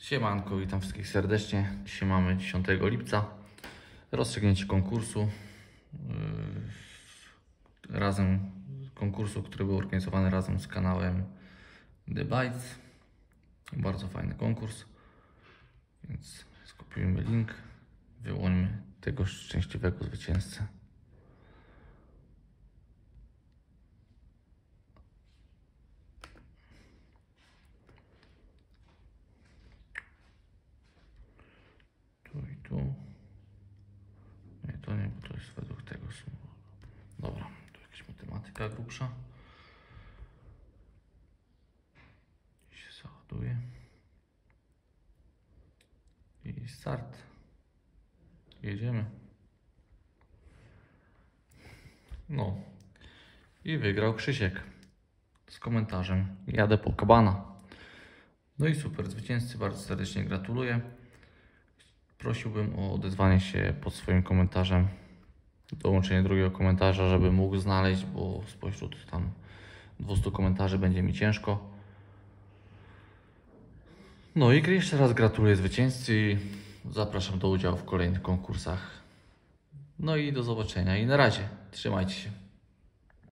Siemanko, witam wszystkich serdecznie. Dzisiaj mamy 10 lipca. Rozstrzygnięcie konkursu. Yy, Razem konkursu, który był organizowany razem z kanałem The Bites. Bardzo fajny konkurs. Więc skopiujmy link. Wyłonimy tego szczęśliwego zwycięzcę. Tu i tu. Nie, to nie, bo to jest według tego symbolu. Dobra, tu jakaś matematyka grubsza. I się załaduje. I start. Jedziemy. No. I wygrał Krzysiek. Z komentarzem. Jadę po kabana. No i super, zwycięzcy bardzo serdecznie gratuluję. Prosiłbym o odezwanie się pod swoim komentarzem, dołączenie drugiego komentarza, żeby mógł znaleźć, bo spośród tam 200 komentarzy będzie mi ciężko. No i jeszcze raz gratuluję zwycięzcy zapraszam do udziału w kolejnych konkursach. No i do zobaczenia i na razie. Trzymajcie się.